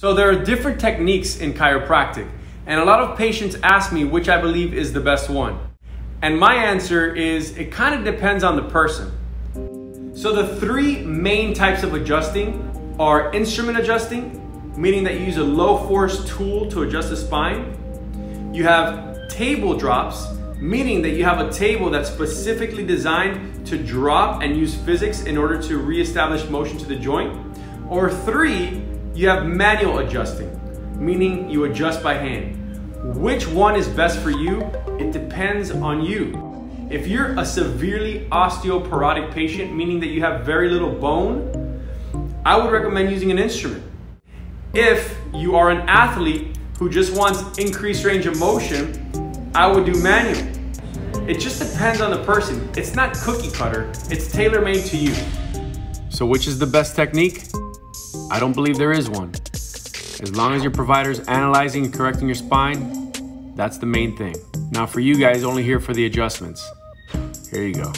So there are different techniques in chiropractic, and a lot of patients ask me which I believe is the best one. And my answer is it kind of depends on the person. So the three main types of adjusting are instrument adjusting, meaning that you use a low force tool to adjust the spine. You have table drops, meaning that you have a table that's specifically designed to drop and use physics in order to reestablish motion to the joint. Or three, you have manual adjusting, meaning you adjust by hand. Which one is best for you? It depends on you. If you're a severely osteoporotic patient, meaning that you have very little bone, I would recommend using an instrument. If you are an athlete who just wants increased range of motion, I would do manual. It just depends on the person. It's not cookie cutter, it's tailor made to you. So, which is the best technique? I don't believe there is one. As long as your provider's analyzing and correcting your spine, that's the main thing. Now for you guys only here for the adjustments. Here you go.